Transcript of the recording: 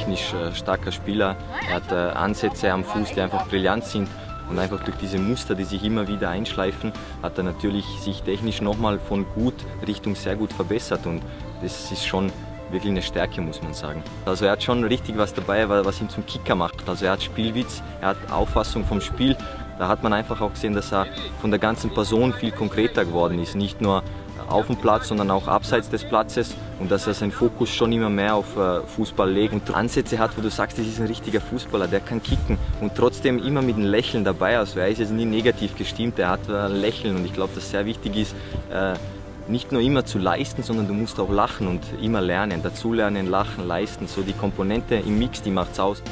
technisch äh, starker Spieler. Er hat äh, Ansätze am Fuß, die einfach brillant sind. Und einfach durch diese Muster, die sich immer wieder einschleifen, hat er natürlich sich technisch nochmal von gut Richtung sehr gut verbessert. Und das ist schon wirklich eine Stärke, muss man sagen. Also er hat schon richtig was dabei, was ihn zum Kicker macht. Also er hat Spielwitz, er hat Auffassung vom Spiel. Da hat man einfach auch gesehen, dass er von der ganzen Person viel konkreter geworden ist. Nicht nur auf dem Platz, sondern auch abseits des Platzes und dass er seinen Fokus schon immer mehr auf äh, Fußball legt und Ansätze hat, wo du sagst, das ist ein richtiger Fußballer, der kann kicken und trotzdem immer mit einem Lächeln dabei. Also er ist jetzt nie negativ gestimmt, er hat ein Lächeln und ich glaube, dass sehr wichtig ist, äh, nicht nur immer zu leisten, sondern du musst auch lachen und immer lernen, dazulernen, lachen, leisten. So die Komponente im Mix, die macht's aus.